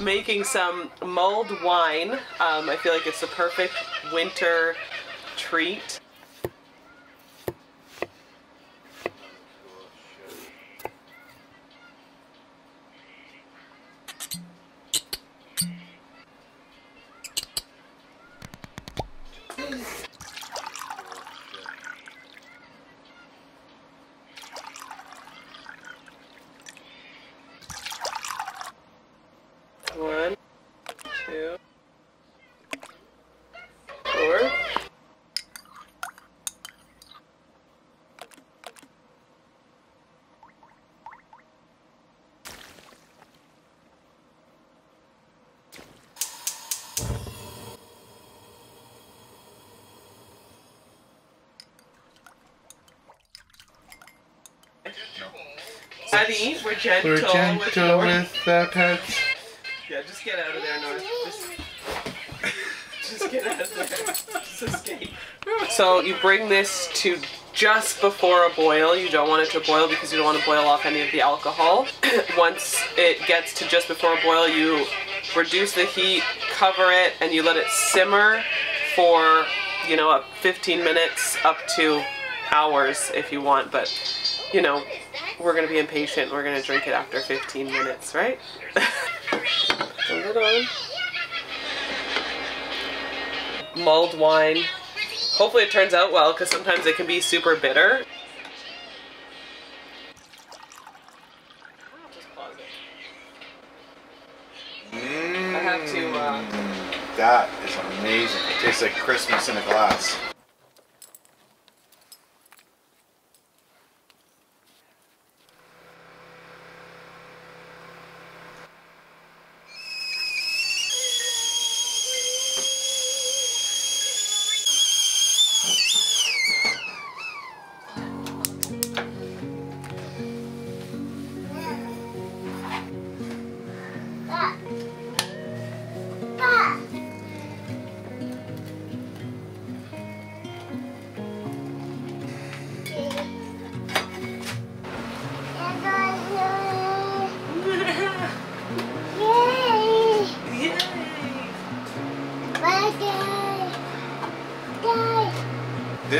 making some mulled wine. Um, I feel like it's the perfect winter treat. One, two, four. Eddie, we're gentle, We're gentle North. with the pets. Yeah, just get out of there, North. Just, just get out of there. Just escape. So you bring this to just before a boil. You don't want it to boil because you don't want to boil off any of the alcohol. Once it gets to just before a boil, you reduce the heat, cover it, and you let it simmer for, you know, up 15 minutes up to hours if you want. But, you know, we're gonna be impatient. We're gonna drink it after 15 minutes, right? Hold it on. Mulled wine. Hopefully it turns out well, because sometimes it can be super bitter. I have to, uh, That is amazing. It tastes like Christmas in a glass.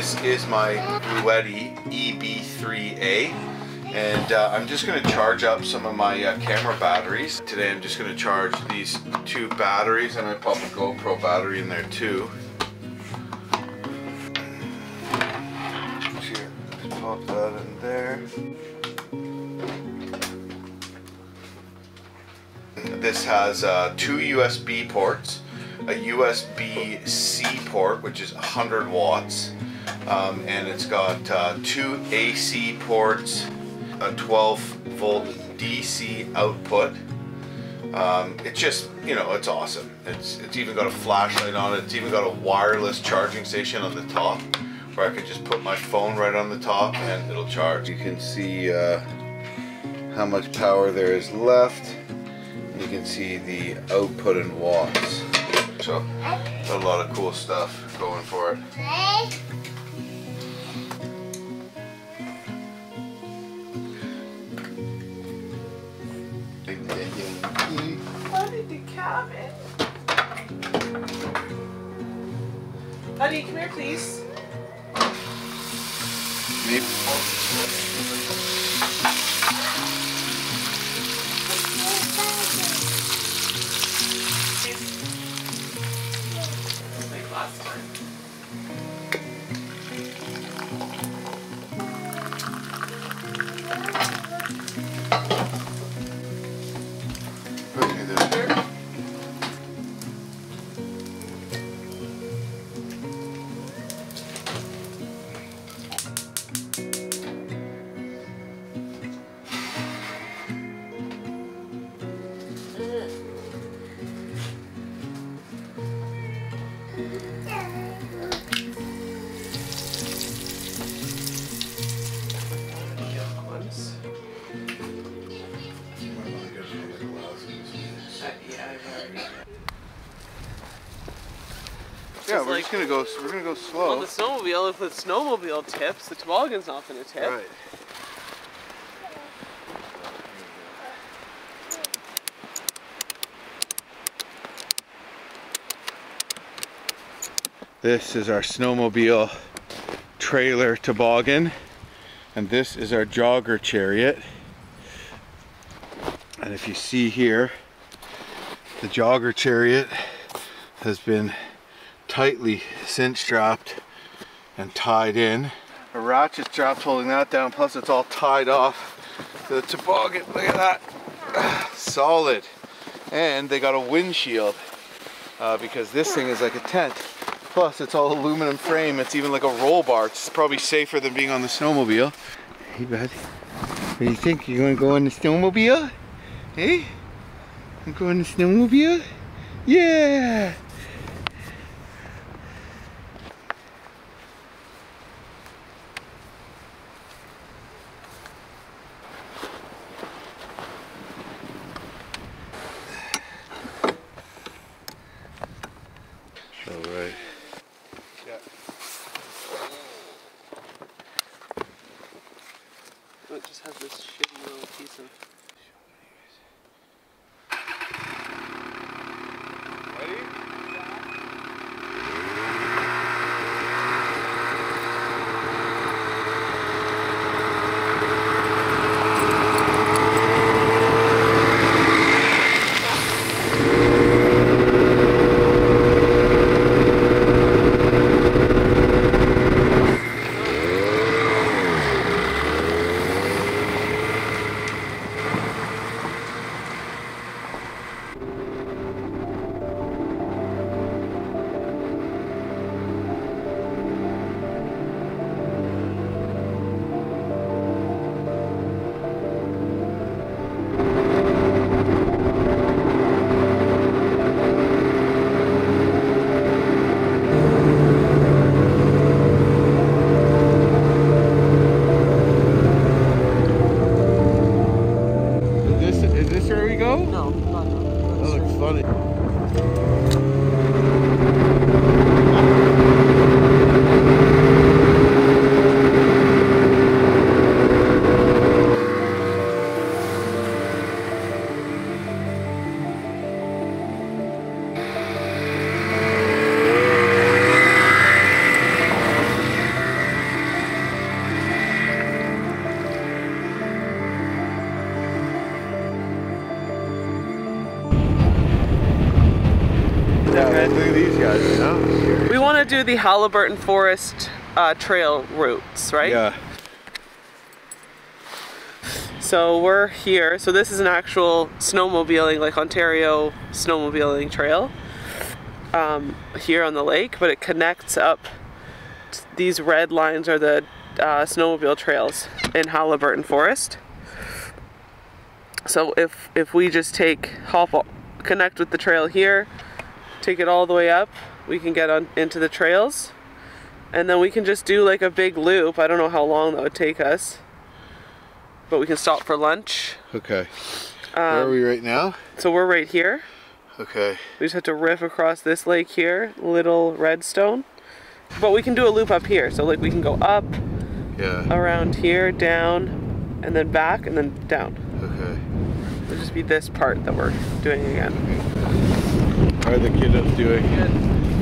This is my Bluetti EB3A and uh, I'm just going to charge up some of my uh, camera batteries. Today I'm just going to charge these two batteries and I pop a GoPro battery in there too. Here, just pop that in there. This has uh, two USB ports, a USB-C port, which is 100 watts, um, and it's got uh, two AC ports, a 12 volt DC output. Um, it's just, you know, it's awesome. It's, it's even got a flashlight on it. It's even got a wireless charging station on the top where I could just put my phone right on the top and it'll charge. You can see uh, how much power there is left. You can see the output in watts. So, a lot of cool stuff going for it. The cabin. Honey, come here, please. gonna go. We're gonna go slow. On the snowmobile, if the snowmobile tips, the toboggan's not gonna tip. Right. This is our snowmobile trailer toboggan. And this is our jogger chariot. And if you see here, the jogger chariot has been tightly cinch dropped and tied in. A ratchet strap's holding that down, plus it's all tied off to the toboggan. Look at that. Solid. And they got a windshield uh, because this thing is like a tent. Plus it's all aluminum frame. It's even like a roll bar. It's probably safer than being on the snowmobile. Hey bud, what do you think? You gonna go on the snowmobile? Hey? I'm going to snowmobile? Yeah! Look at these guys, you know? We want to do the Haliburton Forest uh, trail routes, right? Yeah. So we're here. So this is an actual snowmobiling, like Ontario snowmobiling trail um, here on the lake, but it connects up. These red lines are the uh, snowmobile trails in Haliburton Forest. So if if we just take hop connect with the trail here, take it all the way up, we can get on into the trails, and then we can just do like a big loop. I don't know how long that would take us but we can stop for lunch. Okay. Where are um, we right now? So we're right here. Okay. We just have to riff across this lake here, Little Redstone. But we can do a loop up here. So like we can go up, Yeah. around here, down, and then back, and then down. Okay. It'll just be this part that we're doing again. How are the kiddos doing?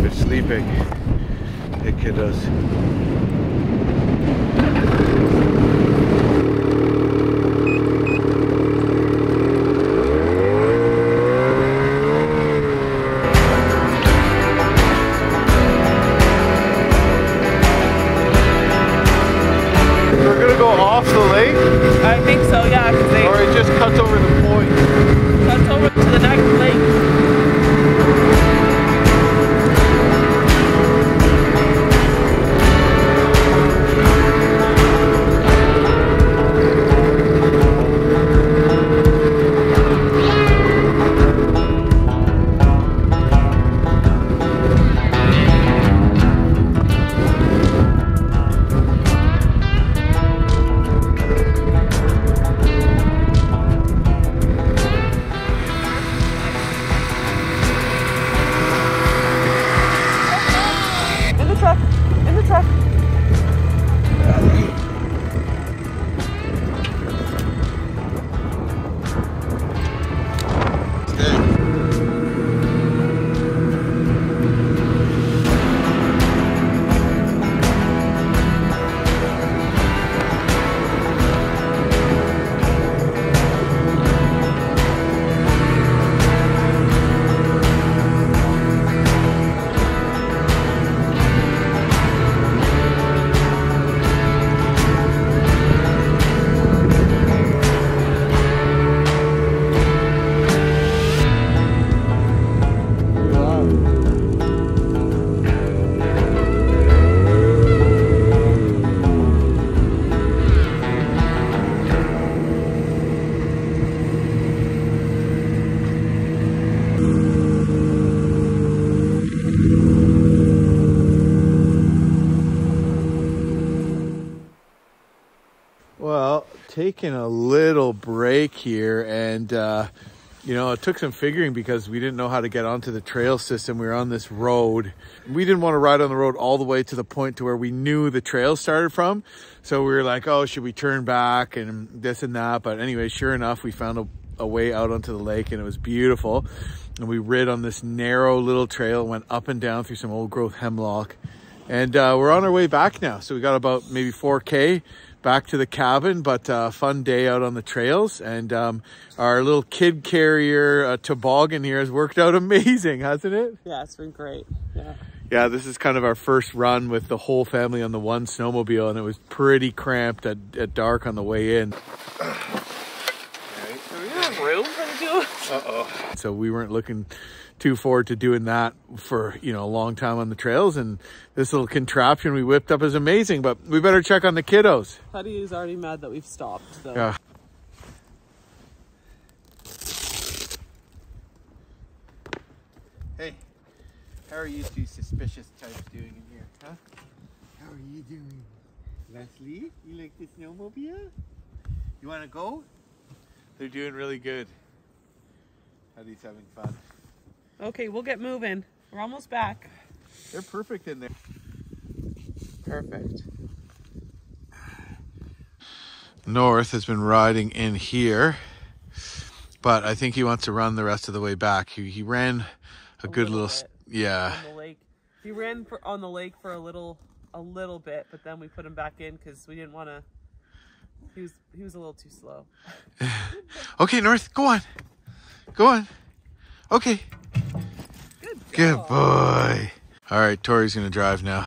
They're sleeping. Hey kiddos. Taking a little break here and uh, you know it took some figuring because we didn't know how to get onto the trail system. We were on this road. We didn't want to ride on the road all the way to the point to where we knew the trail started from. So we were like oh should we turn back and this and that? But anyway sure enough we found a, a way out onto the lake and it was beautiful. And we rid on this narrow little trail went up and down through some old growth hemlock. And uh, we're on our way back now. So we got about maybe 4k back to the cabin, but uh, fun day out on the trails. And um, our little kid carrier uh, toboggan here has worked out amazing, hasn't it? Yeah, it's been great. Yeah. Yeah, this is kind of our first run with the whole family on the one snowmobile, and it was pretty cramped at, at dark on the way in. Do we have room for the two? Uh-oh. So we weren't looking too forward to doing that for, you know, a long time on the trails. And this little contraption we whipped up is amazing, but we better check on the kiddos. Huddy is already mad that we've stopped, though. Yeah. Hey, how are you two suspicious types doing in here, huh? How are you doing? Leslie, you like the snowmobile? You want to go? They're doing really good. Huddy's having fun. Okay, we'll get moving. We're almost back. They're perfect in there. Perfect. North has been riding in here, but I think he wants to run the rest of the way back. He, he ran a, A good little little, yeah. On the lake. He ran for, on the lake for a little, a little bit, but then we put him back in because we didn't want to. He was he was a little too slow. Okay, North, go on. Go on. Okay. Good. Good boy. All right, Tori's gonna drive now.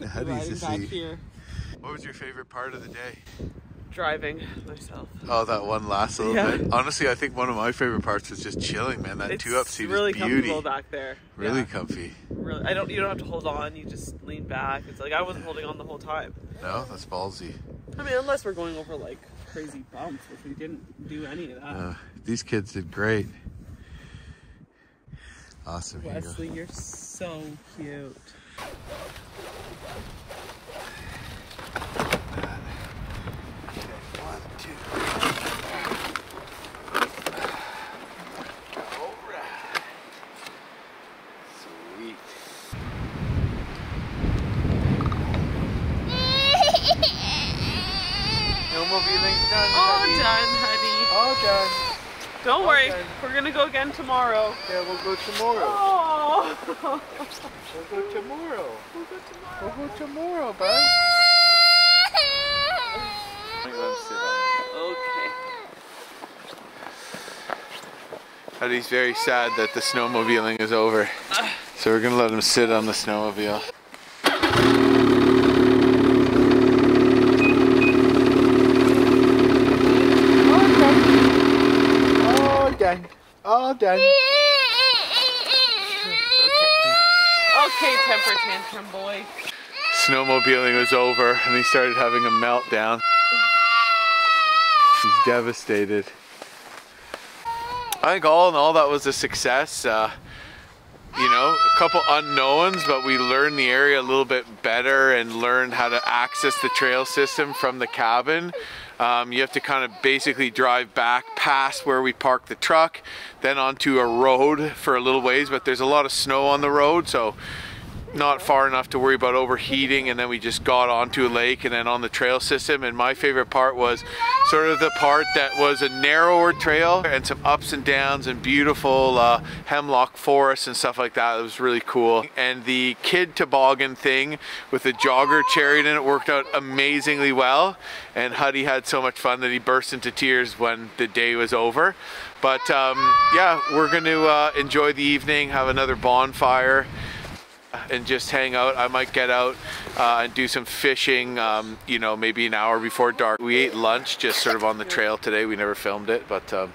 Man, I wish I could be Huddy's riding a back seat. here, What was your favorite part of the day? driving myself. Oh, that one last little Yeah. bit. Honestly, I think one of my favorite parts was just chilling, man. That It's two up seat really is beauty. comfortable back there. Really Yeah, comfy. really. I don't. You don't have to hold on. You just lean back. It's like I wasn't holding on the whole time. No, that's ballsy. I mean, unless we're going over like crazy bumps, which we didn't do any of that. Uh, these kids did great. Awesome. Here you. Wesley, you're so cute. One, two. Alright. Sweet. Snowmobiling's done. All honey. done, honey. All done. Don't worry, done. we're gonna go again tomorrow. Yeah, we'll go tomorrow. Oh. We'll go tomorrow. we'll go tomorrow. We'll go tomorrow, bud. Let him sit on Okay. Huddy's very sad that the snowmobiling is over. So we're gonna let him sit on the snowmobile. All done. Oh, All done. Okay, temper tantrum boy. Snowmobiling was over and he started having a meltdown. He's devastated. I think all in all that was a success. Uh, you know, a couple unknowns, but we learned the area a little bit better and learned how to access the trail system from the cabin. Um, you have to kind of basically drive back past where we parked the truck, then onto a road for a little ways, but there's a lot of snow on the road, so not far enough to worry about overheating and then we just got onto a lake and then on the trail system. And my favorite part was sort of the part that was a narrower trail and some ups and downs and beautiful uh, hemlock forest and stuff like that. It was really cool. And the kid toboggan thing with the jogger chariot in it worked out amazingly well. And Huddy had so much fun that he burst into tears when the day was over. But um, yeah we're going to uh, enjoy the evening have another bonfire and just hang out. I might get out uh, and do some fishing, um, you know, maybe an hour before dark. We ate lunch just sort of on the trail today. We never filmed it, but um,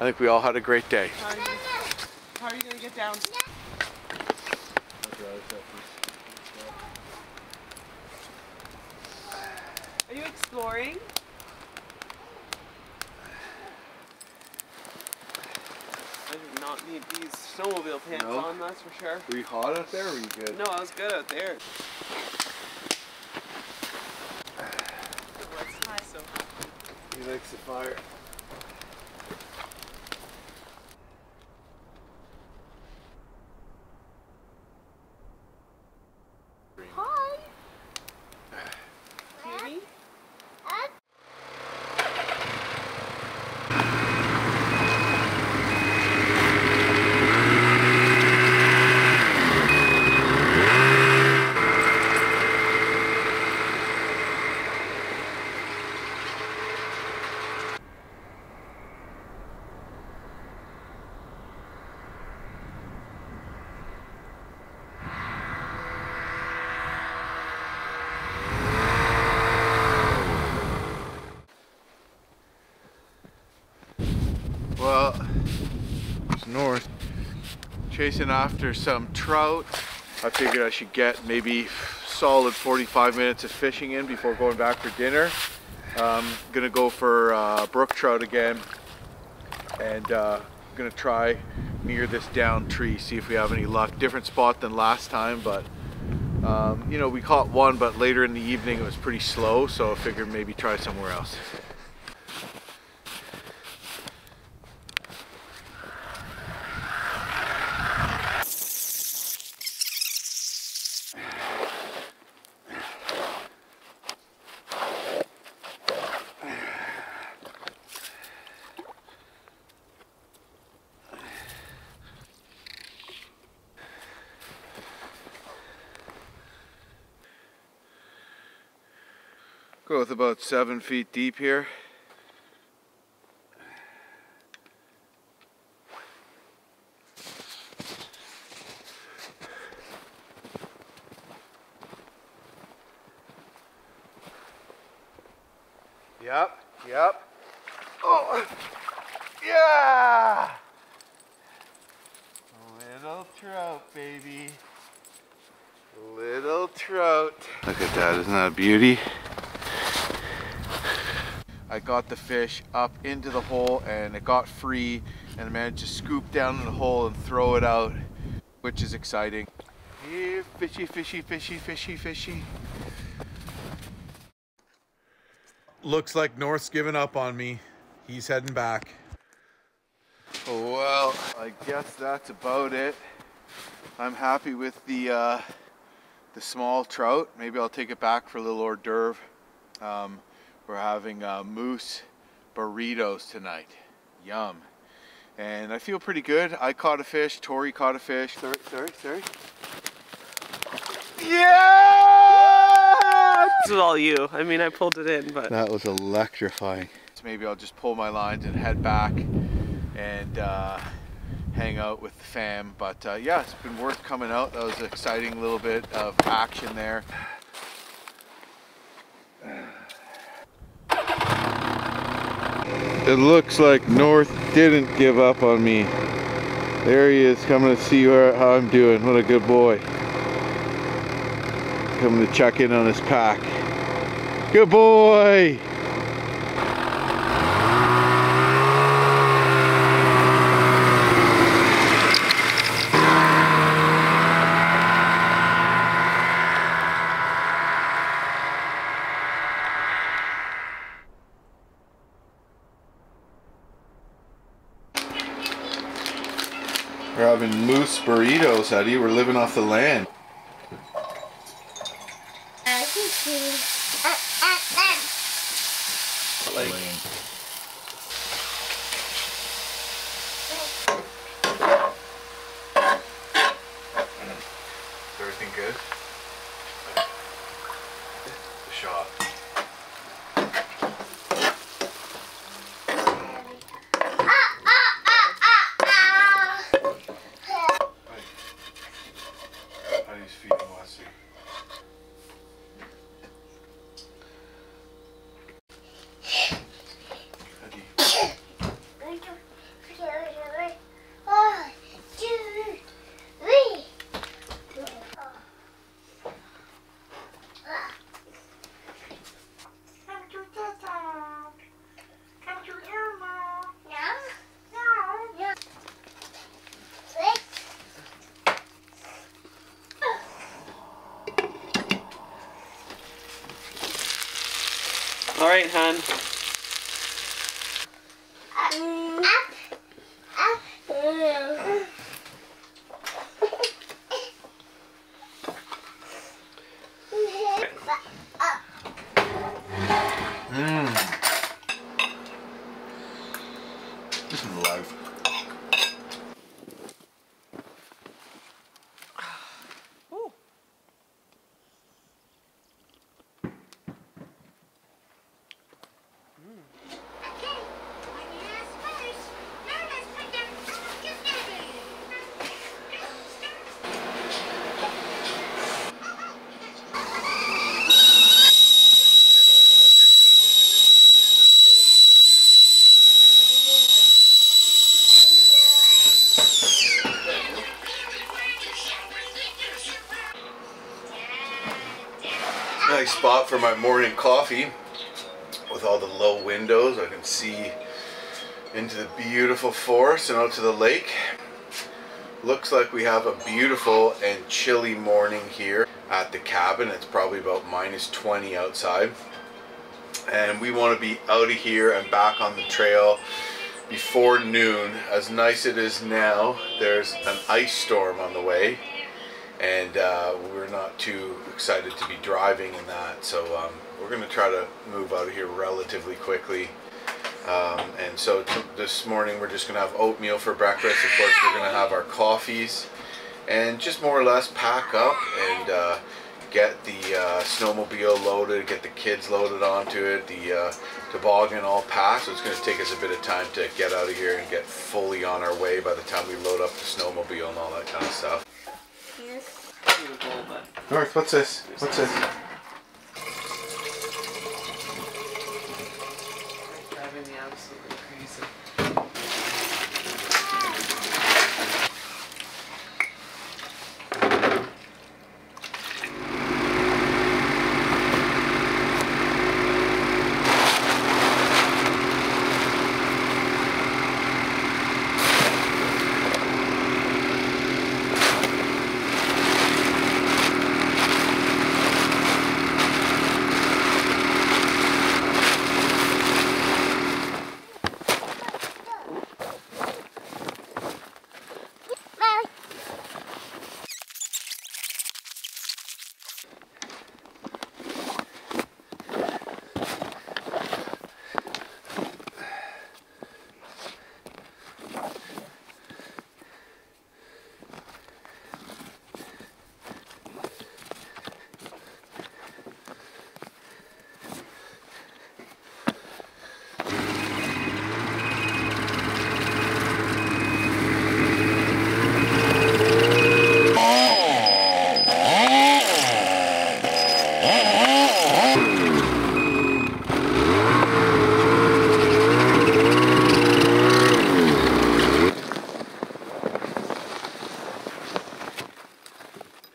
I think we all had a great day. How are you, how are you gonna get down? Are you exploring? I did not need these snowmobile pants No. on, that's for sure. Were you hot out there or were you good? No, I was good out there. Well, it's nice, so He likes the fire. Chasing after some trout. I figured I should get maybe solid 45 minutes of fishing in before going back for dinner. Um, gonna go for uh, brook trout again and uh, gonna try near this down tree, see if we have any luck. Different spot than last time, but um, you know, we caught one, but later in the evening it was pretty slow, so I figured maybe try somewhere else. With about seven feet deep here. Yep, yep. Oh, yeah! Little trout, baby. Little trout. Look at that, isn't that a beauty? I got the fish up into the hole and it got free and I managed to scoop down in the hole and throw it out, which is exciting. Here, fishy, fishy, fishy, fishy, fishy. Looks like North's given up on me. He's heading back. Well, I guess that's about it. I'm happy with the uh, the small trout. Maybe I'll take it back for a little hors d'oeuvre. Um, we're having uh, moose burritos tonight. Yum. And I feel pretty good. I caught a fish. Tori caught a fish. Sorry, sorry, sorry. Yeah! This is all you. I mean, I pulled it in, but That was electrifying. So maybe I'll just pull my lines and head back and uh, hang out with the fam. But uh, yeah, it's been worth coming out. That was an exciting little bit of action there. It looks like North didn't give up on me. There he is coming to see how I'm doing. What a good boy. Coming to check in on his pack. Good boy! We're having moose Eddie. We're living off the land. Everything good? The shot. Eddie's feeding Wesley. Eddie. all right, hon. Spot for my morning coffee with all the low windows. I can see into the beautiful forest and out to the lake. Looks like we have a beautiful and chilly morning here at the cabin. It's probably about minus 20 outside. And we want to be out of here and back on the trail before noon. As nice it is now, there's an ice storm on the way and uh, we're not too excited to be driving in that. So um, we're going to try to move out of here relatively quickly. Um, and so this morning we're just going to have oatmeal for breakfast. Of course, we're going to have our coffees and just more or less pack up and uh, get the uh, snowmobile loaded, get the kids loaded onto it, the uh, toboggan all packed. So it's going to take us a bit of time to get out of here and get fully on our way by the time we load up the snowmobile and all that kind of stuff. North, what's this? What's this? driving me absolutely crazy.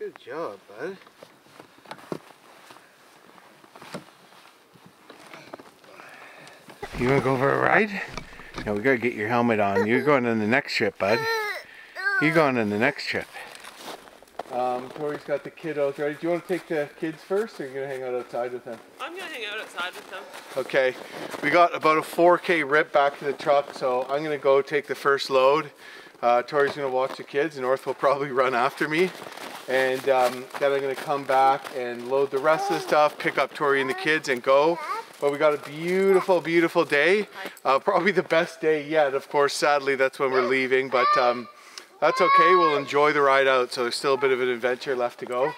Good job, bud. You wanna go for a ride? No, we gotta get your helmet on. You're going on the next trip, bud. You're going on the next trip. Um, Tori's got the kiddos ready. Do you want to take the kids first, or are you gonna hang out outside with them? I'm gonna hang out outside with them. Okay, we got about a 4K rip back to the truck, so I'm gonna go take the first load. Uh, Tori's gonna watch the kids. North will probably run after me. And um, then I'm gonna come back and load the rest of the stuff, pick up Tori and the kids and go. But we got a beautiful, beautiful day. Uh, probably the best day yet. Of course, sadly, that's when we're leaving, but um, that's okay. We'll enjoy the ride out. So there's still a bit of an adventure left to go.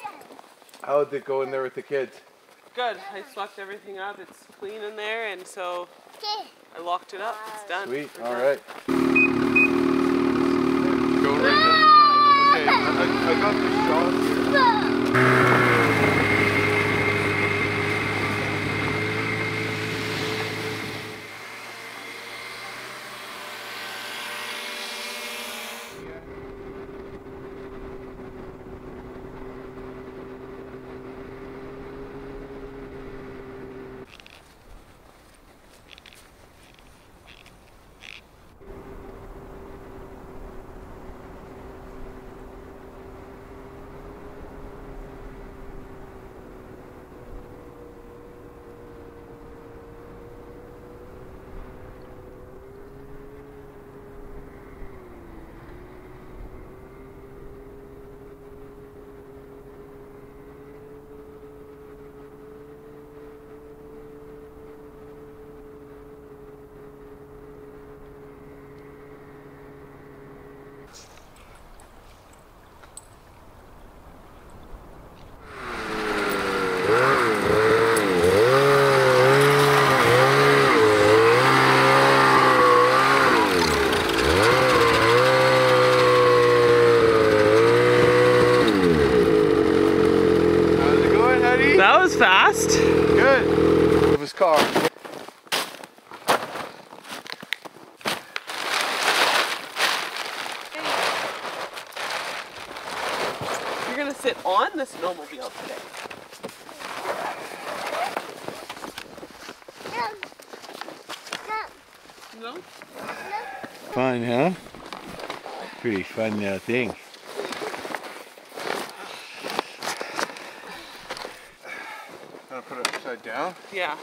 How did it go in there with the kids? Good. I swept everything up. It's clean in there, and so I locked it up. It's done. Sweet. We're All done. right. Go right. Okay. I, I got the straws here. Fun, huh? Pretty fun uh, thing. Gonna put it upside down. Yeah.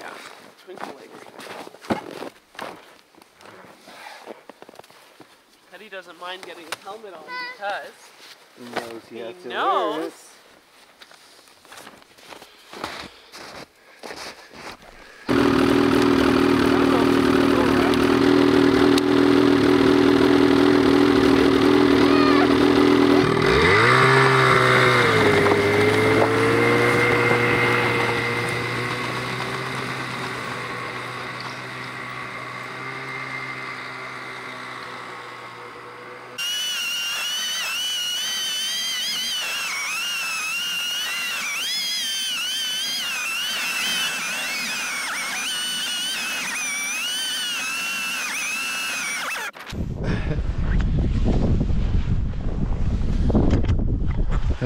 Yeah. Twinkle legs. Teddy doesn't mind getting his helmet on because He knows he, he has to wear knows.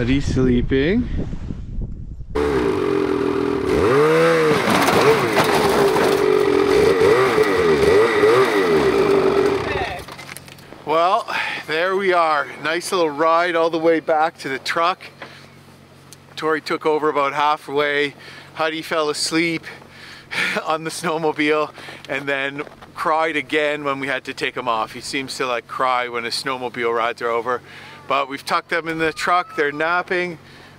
Eddie's sleeping. Well, there we are. Nice little ride all the way back to the truck. Tori took over about halfway. Huddy fell asleep on the snowmobile and then cried again when we had to take him off. He seems to like cry when his snowmobile rides are over. But we've tucked them in the truck. They're napping.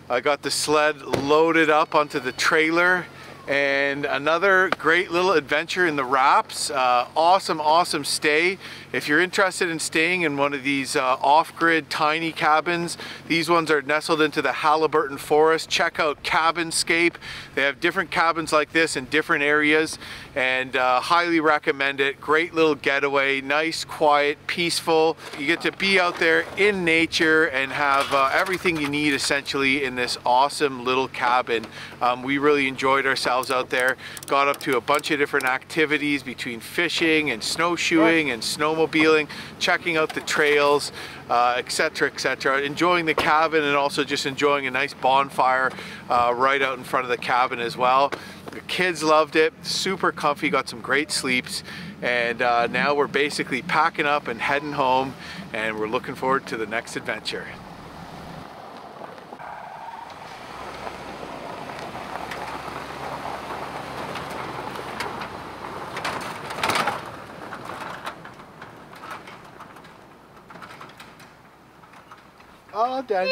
I got the sled loaded up onto the trailer and another great little adventure in the wraps. Uh, awesome, awesome stay. If you're interested in staying in one of these uh, off-grid tiny cabins, these ones are nestled into the Haliburton Forest. Check out Cabinscape. They have different cabins like this in different areas and uh, highly recommend it. Great little getaway, nice, quiet, peaceful. You get to be out there in nature and have uh, everything you need essentially in this awesome little cabin. Um, we really enjoyed ourselves out there. Got up to a bunch of different activities between fishing and snowshoeing and snowmobiling, checking out the trails, etc., uh, etc. Et enjoying the cabin and also just enjoying a nice bonfire uh, right out in front of the cabin as well. The kids loved it, super comfy, got some great sleeps, and uh, now we're basically packing up and heading home, and we're looking forward to the next adventure. Oh, All done.